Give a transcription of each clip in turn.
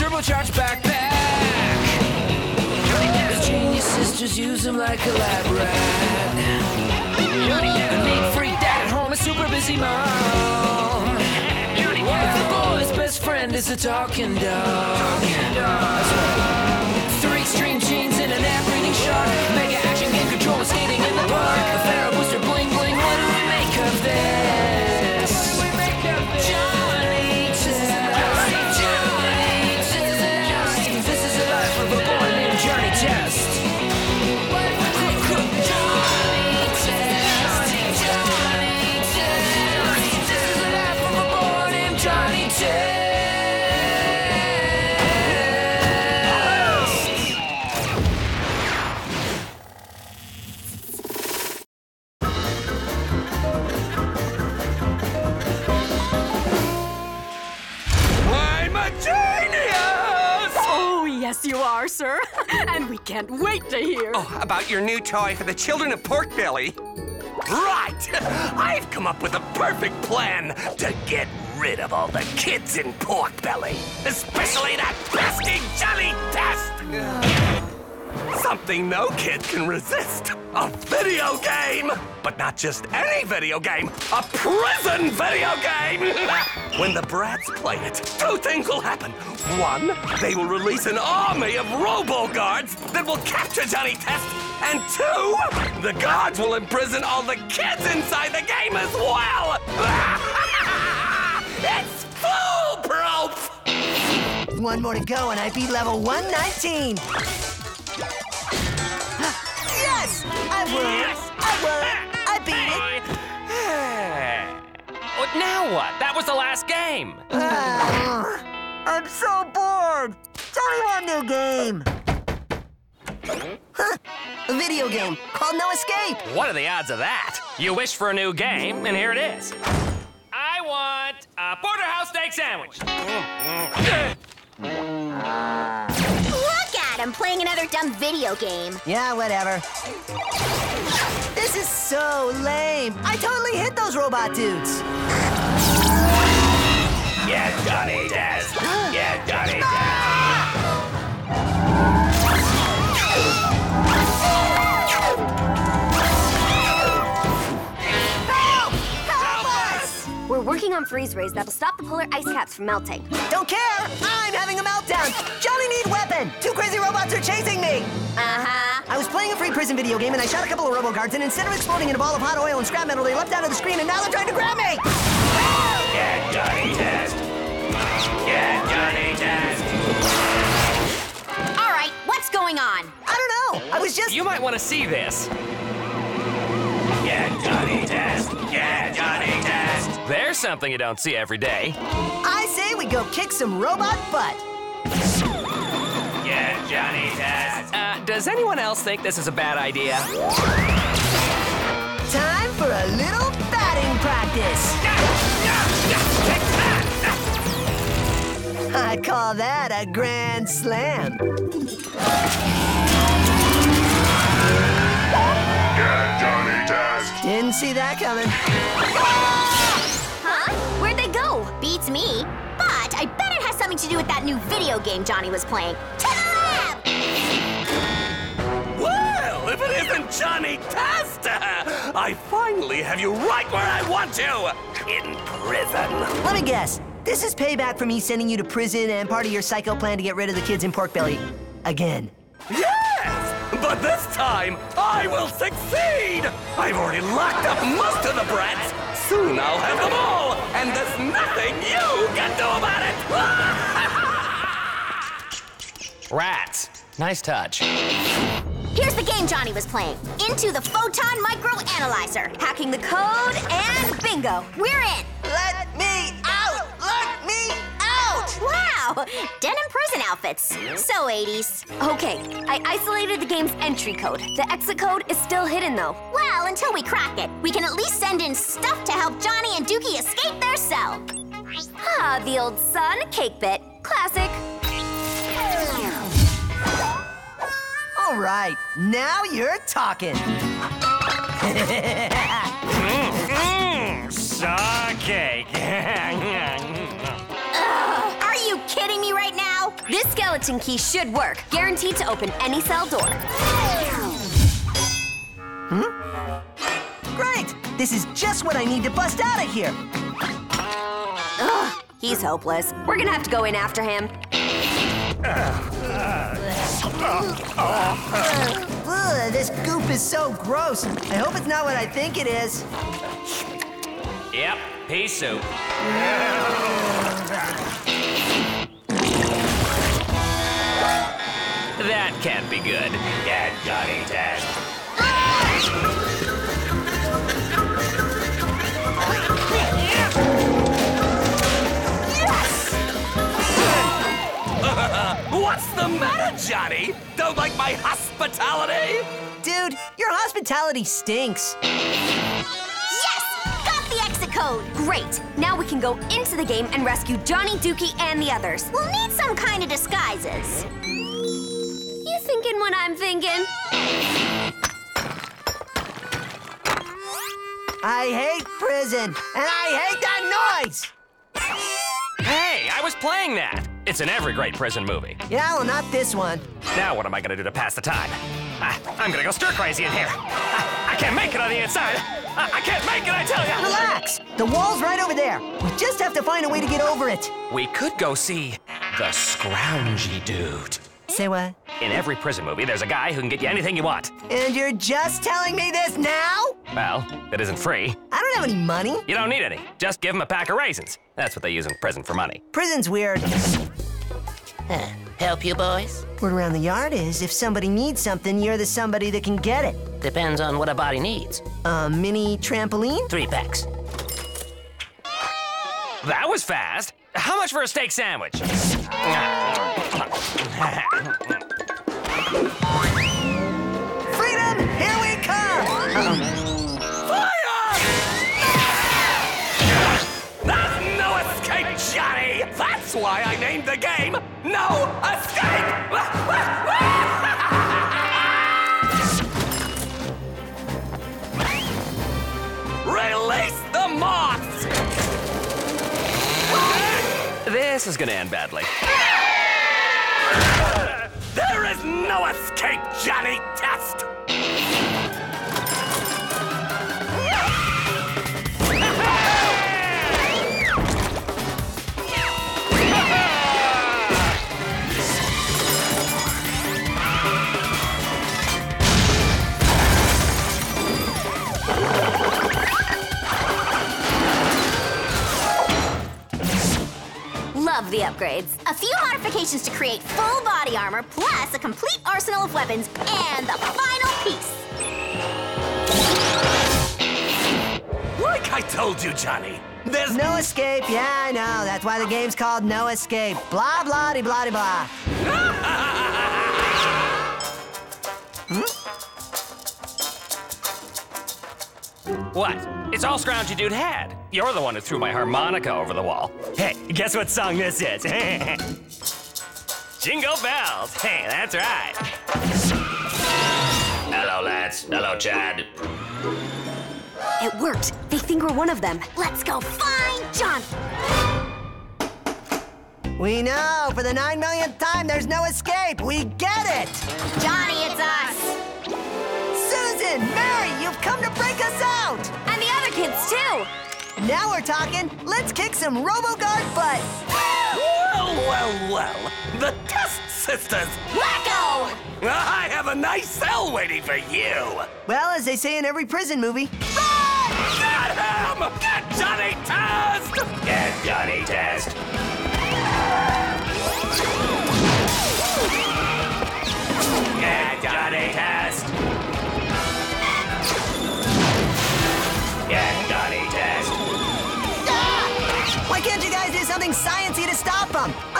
turbocharged backpack. His genius sisters use him like a lab rat. A neat freak dad at home, a super busy mom. But the boy's best friend is a talking dog. Three extreme genes in an air breathing shark. Mega action game control skating your new toy for the children of Porkbelly. Right! I've come up with a perfect plan to get rid of all the kids in Pork Belly, especially that pesky Johnny Test! Something no kid can resist. A video game! But not just any video game, a prison video game! when the brats play it, two things will happen. One, they will release an army of robo guards that will capture Johnny Test. And two, the guards will imprison all the kids inside the game as well! it's foolproof! One more to go and I beat level 119. yes! I won! Yes! I won! I beat it! What now what? That was the last game. I'm so bored! Tell me one new game! Huh, a video game called No Escape! What are the odds of that? You wish for a new game, and here it is. I want a porterhouse steak sandwich. Look at him playing another dumb video game. Yeah, whatever. This is so lame. I totally hit those robot dudes. Get Johnny Test! On freeze rays that'll stop the polar ice caps from melting. Don't care! I'm having a meltdown! Johnny need weapon! Two crazy robots are chasing me! Uh-huh. I was playing a free prison video game and I shot a couple of robo guards and instead of exploding in a ball of hot oil and scrap metal, they leapt out of the screen and now they're trying to grab me! Get Johnny Test! Get Johnny Test! All right, what's going on? I don't know! I was just... You might want to see this. Get Johnny Test! Get Johnny Test! There's something you don't see every day. I say we go kick some robot butt! Get Johnny Test! Uh, does anyone else think this is a bad idea? Time for a little batting practice! I call that a grand slam. Get Johnny Test! Didn't see that coming. Beats me. But I bet it has something to do with that new video game Johnny was playing. To the lab! Well, if it isn't Johnny Test! I finally have you right where I want you! In prison. Let me guess. This is payback for me sending you to prison and part of your psycho plan to get rid of the kids in Porkbelly. Again. Yes! But this time, I will succeed! I've already locked up most of the brats! Soon I'll have them all! And there's nothing you can do about it! Rats. Nice touch. Here's the game Johnny was playing. Into the Photon Micro Analyzer. Hacking the code and bingo. We're in. Let me out! Let me out! Wow! Denim prison outfits. So 80s. Okay, I isolated the game's entry code. The exit code is still hidden though. Well, until we crack it, we can at least send in stuff to help Johnny and Dukey escape their cell. Ah, the old sun cake bit. Classic. All right, now you're talking. Mmm, saw cake. skeleton key should work. Guaranteed to open any cell door. Hmm? Great! This is just what I need to bust out of here. Ugh, he's hopeless. We're gonna have to go in after him. Ugh, this goop is so gross. I hope it's not what I think it is. Yep, pea soup. That can't be good. Get Johnny Test. What's the matter, Johnny? Don't like my hospitality? Dude, your hospitality stinks. Yes! Got the exit code! Great! Now we can go into the game and rescue Johnny, Dukey, and the others. We'll need some kind of disguises. You thinking what I'm thinking? I hate prison, and I hate that noise. Hey, I was playing that. It's in every great prison movie. Yeah, well, not this one. Now what am I gonna do to pass the time? I, I'm gonna go stir crazy in here. I, I can't make it on the inside. I, I can't make it, I tell you. Relax. The wall's right over there. We just have to find a way to get over it. We could go see the Scroungy Dude. Say what? In every prison movie, there's a guy who can get you anything you want. And you're just telling me this now? Well, it isn't free. I don't have any money. You don't need any. Just give him a pack of raisins. That's what they use in prison for money. Prison's weird. Help you, boys? Word around the yard is if somebody needs something, you're the somebody that can get it. Depends on what a body needs. A mini trampoline? Three packs. That was fast. How much for a steak sandwich? Freedom, here we come! Fire! There's no escape, Johnny! That's why I named the game No Escape! Release the moths! This is gonna end badly. There is no escape, Johnny Test! Love the upgrades. A few modifications to create full body armor, plus a complete arsenal of weapons, and the final piece. Like I told you, Johnny, there's No escape, yeah, I know. That's why the game's called No Escape. Blah, blah, de blah, de blah. What? It's all Scroungy Dude had. You're the one who threw my harmonica over the wall. Hey, guess what song this is? Jingle bells. Hey, that's right. Hello, lads. Hello, Chad. It worked. They think we're one of them. Let's go find John. We know, for the nine millionth time, there's no escape. We get it. Johnny, it's us. Susan, Mary, you've come to break us out. And the other kids, too. Now we're talking. Let's kick some RoboGuard butt. Well, well, well. The Test Sisters. Whacko! I have a nice cell waiting for you. Well, as they say in every prison movie, Run! Get him! Get Johnny Test! Get Johnny Test.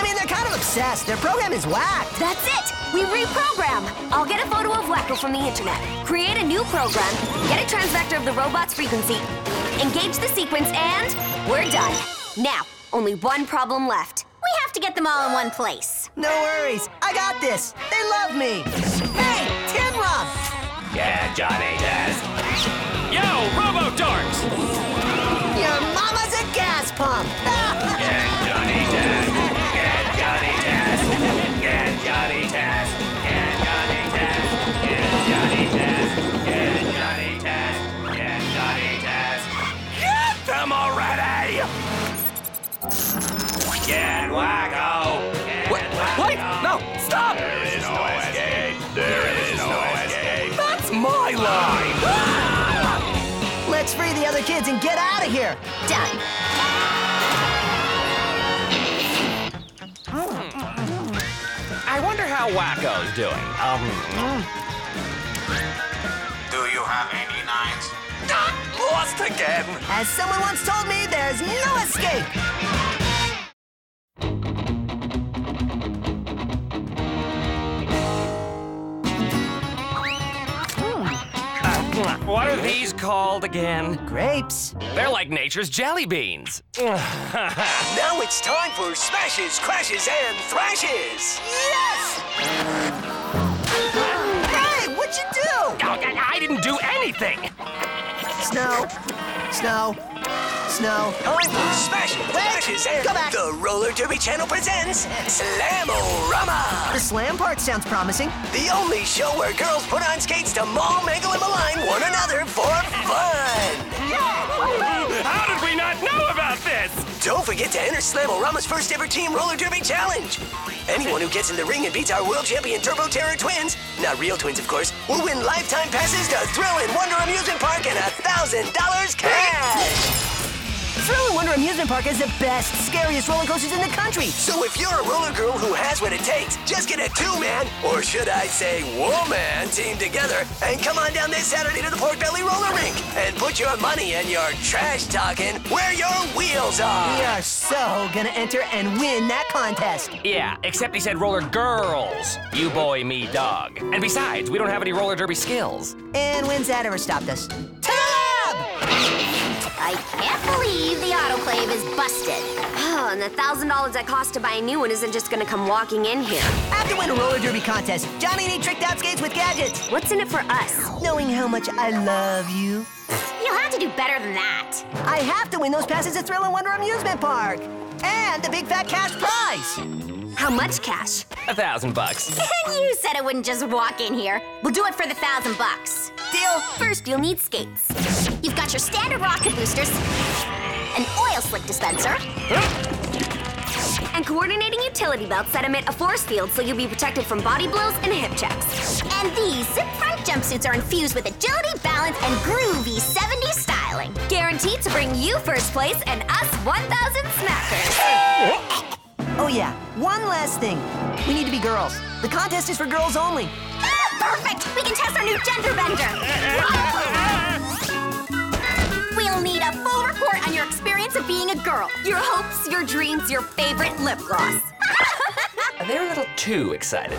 I mean, they're kind of obsessed. Their program is whacked. That's it. We reprogram. I'll get a photo of Whacko from the internet, create a new program, get a transvector of the robot's frequency, engage the sequence, and we're done. Now, only one problem left. We have to get them all in one place. No worries. I got this. They love me. Hey, Tim Rump! Yeah, Johnny Let's free the other kids and get out of here. Done. I wonder how Whacko's doing. Um, Do you have any knives? Ah, Lost again! As someone once told me, there's no escape. uh, what are these called again? Grapes. They're like nature's jelly beans. Now it's time for smashes, crashes, and thrashes! Yes! Hey, what'd you do? I I didn't do anything. Snow. Snow. Snow. Oh, Time for smashes, Wait, crashes, and go back. the Roller Derby Channel presents Slamorama! The slam part sounds promising. The only show where girls put on skates to maul, mangle, and malign one another for fun! Don't forget to enter Slamorama's first ever Team Roller Derby Challenge! Anyone who gets in the ring and beats our world champion Turbo Terror twins, not real twins of course, will win lifetime passes to Thrill and Wonder Amusement Park and a thousand dollars cash! Thrill and Wonder Amusement Park is the best, scariest roller coasters in the country. So if you're a roller girl who has what it takes, just get a two-man, or should I say woman, team together and come on down this Saturday to the Porkbelly Roller Rink and put your money and your trash talking where your wheels are. We are so gonna enter and win that contest. Yeah, except he said roller girls. You boy, me dog. And besides, we don't have any roller derby skills. And when's that ever stopped us? Tab! I can't believe the autoclave is busted. Oh, and the thousand dollars that cost to buy a new one isn't just gonna come walking in here. After have to win a roller derby contest. Johnny need tricked out skates with gadgets. What's in it for us? Knowing how much I love you, You'll have to do better than that. I have to win those passes at Thrill and Wonder Amusement Park. And the big fat cash prize. How much cash? A thousand bucks. And you said I wouldn't just walk in here. We'll do it for the thousand bucks. Deal? First, you'll need skates. You've got your standard rocket boosters, an oil slick dispenser, and coordinating utility belts that emit a force field so you'll be protected from body blows and hip checks. And these zip front jumpsuits are infused with agility, balance, and groovy 70s styling. Guaranteed to bring you first place and us 1,000 smackers. Oh yeah, one last thing. We need to be girls. The contest is for girls only. Ah, perfect! We can test our new gender bender. on of being a girl. Your hopes, your dreams, your favorite lip gloss. They're a little too excited.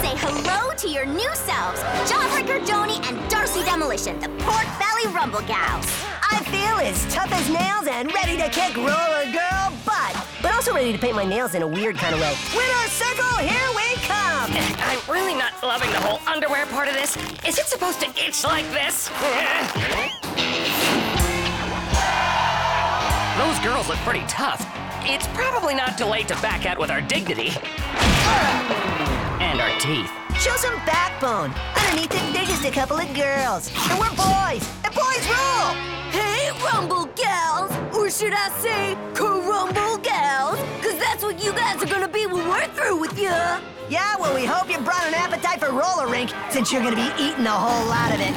Say hello to your new selves, Jawbreaker Joni and Darcy Demolition, the Pork Belly Rumble Gals. I feel as tough as nails and ready to kick roller girl butt, but also ready to paint my nails in a weird kind of way. Winner circle, here we come! I'm really not loving the whole underwear part of this. Is it supposed to itch like this? Those girls look pretty tough. It's probably not too late to back out with our dignity. And our teeth. Show some backbone. Underneath it, they're just a couple of girls. And we're boys, and boys rule! Hey, Rumble Gals! Or should I say, Carumble you guys are gonna be when we're through with you. Yeah, well, we hope you brought an appetite for roller rink, since you're gonna be eating a whole lot of it.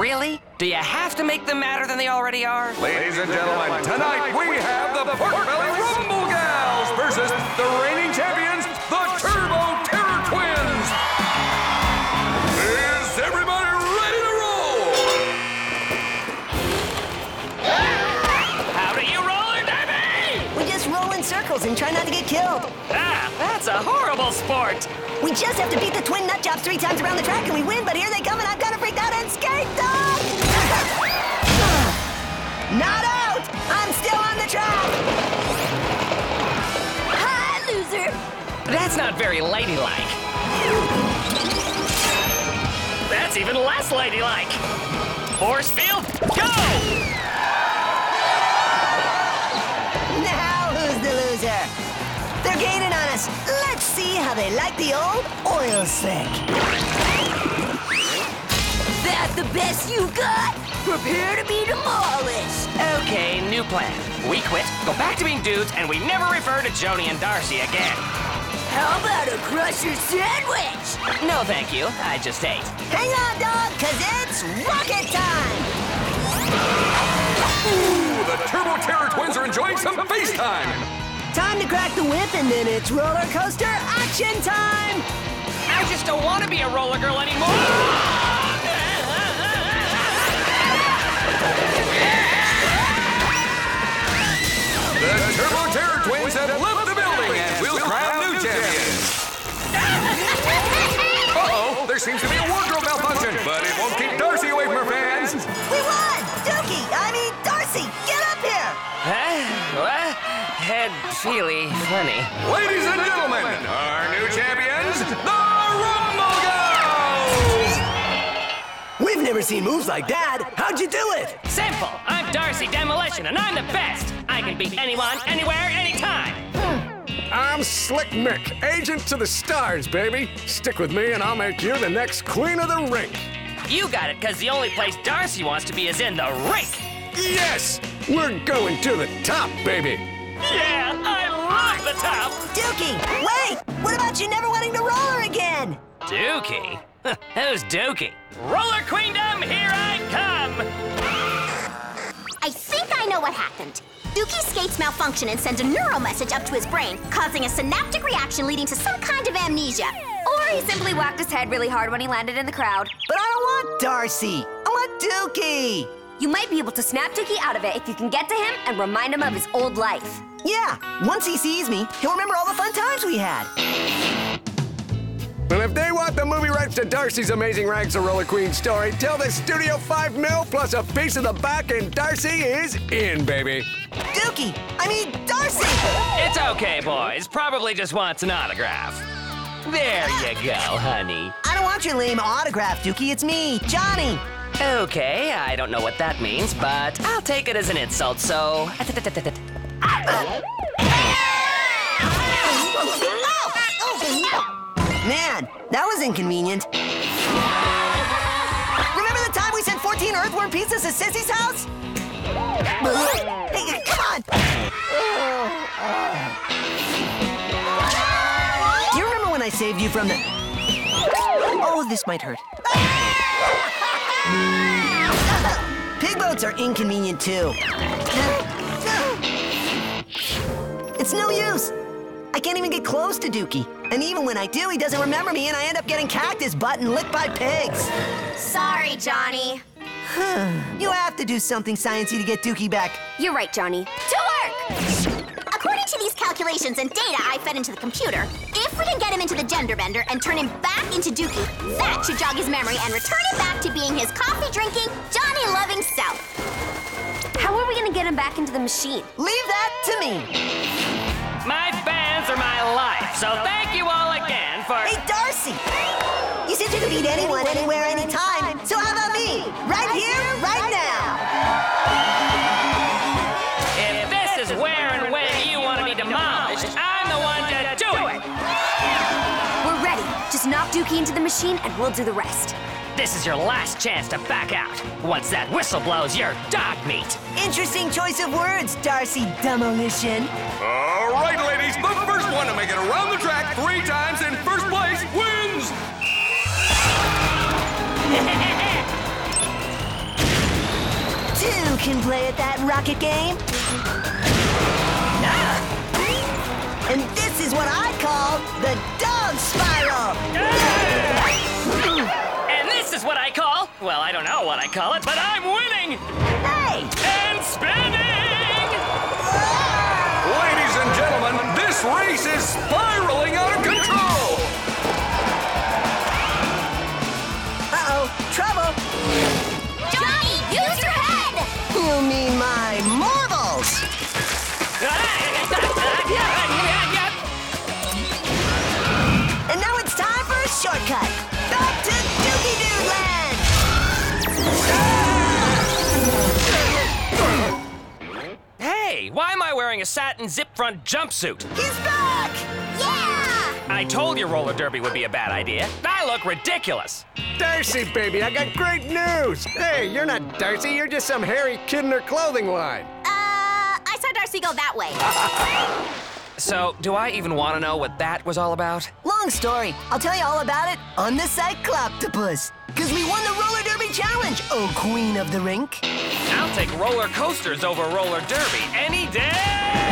Really? Do you have to make them madder than they already are? Ladies and gentlemen, tonight we have the Porkbelly Rumble Gals versus the reigning champions, circles and try not to get killed. Ah, that's a horrible sport. We just have to beat the twin nut jobs three times around the track and we win, but here they come and I've got to freak out and skate them! Not out! I'm still on the track! Hi, loser! That's not very ladylike. That's even less ladylike. Force field, go! They're gaining on us. Let's see how they like the old oil slick. That's the best you got? Prepare to be demolished. Okay, new plan. We quit, go back to being dudes, and we never refer to Joni and Darcy again. How about a crusher sandwich? No, thank you. I just ate. Hang on, dog, cause it's rocket time! Ooh, the Turbo Terror Twins are enjoying some FaceTime. Time to crack the whip, and then it's roller coaster action time! I just don't want to be a roller girl anymore. The Turbo Terror Twins have Head feely funny. Ladies and gentlemen, our new champions, the Rumble Girls! We've never seen moves like that. How'd you do it? Simple. I'm Darcy Demolition, and I'm the best. I can beat anyone, anywhere, anytime. I'm Slick Mick, agent to the stars, baby. Stick with me and I'll make you the next queen of the rink. You got it, because the only place Darcy wants to be is in the rink. Yes! We're going to the top, baby. Yeah, I love the top. Dukey, wait! What about you never wanting to roller again? Dukey? Who's Dukey? Roller Queendom, here I come! I think I know what happened. Dukey's skates malfunction and send a neural message up to his brain, causing a synaptic reaction leading to some kind of amnesia. Or he simply whacked his head really hard when he landed in the crowd. But I don't want Darcy. I want Dukey. You might be able to snap Dukey out of it if you can get to him and remind him of his old life. Yeah, once he sees me, he'll remember all the fun times we had. And if they want the movie rights to Darcy's Amazing Rags of Roller Queen story, tell the studio 5 mil plus a piece of the back and Darcy is in, baby. Dukey, I mean Darcy! It's okay, boys. Probably just wants an autograph. There you go, honey. I don't want your lame autograph, Dukey. It's me, Johnny. Okay, I don't know what that means, but I'll take it as an insult, so. Man, that was inconvenient. Remember the time we sent 14 earthworm pizzas to Sissy's house? Hey, come on! Do you remember when I saved you from the... Oh, this might hurt. Pig boats are inconvenient too. It's no use. I can't even get close to Dukey. And even when I do, he doesn't remember me and I end up getting cactus butt and licked by pigs. Sorry, Johnny. You have to do something sciencey to get Dukey back. You're right, Johnny. To work! According to these calculations and data I fed into the computer, if we can get him into the gender bender and turn him back into Dukey, that should jog his memory and return him back to being his coffee drinking, Johnny loving self. How are we gonna get him back into the machine? Leave that to me. My fans are my life, so thank you all again for. Hey, Darcy! You said you could beat anyone, anywhere, anytime. Just into the machine and we'll do the rest. This is your last chance to back out. Once that whistle blows, you're dog meat. Interesting choice of words, Darcy Demolition. All right, ladies, the first one to make it around the track three times in first place wins. Two can play at that rocket game. Ah! And this is what I call the dog spiral. And this is what I call. Well, I don't know what I call it, but I'm winning! Hey! And spinning! Ladies and gentlemen, this race is spiraling out of control. Uh-oh, trouble. Johnny, use your head! You mean my marbles? And why am I wearing a satin zip front jumpsuit? He's back! Yeah! I told you roller derby would be a bad idea. I look ridiculous. Darcy, baby, I got great news. Hey, you're not Darcy, you're just some hairy kid in her clothing line. Uh, I saw Darcy go that way. So, do I even want to know what that was all about? Long story. I'll tell you all about it on the Cycloptopus. Because we won the roller derby challenge, oh queen of the rink. I'll take roller coasters over roller derby any day.